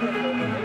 Thank né? you.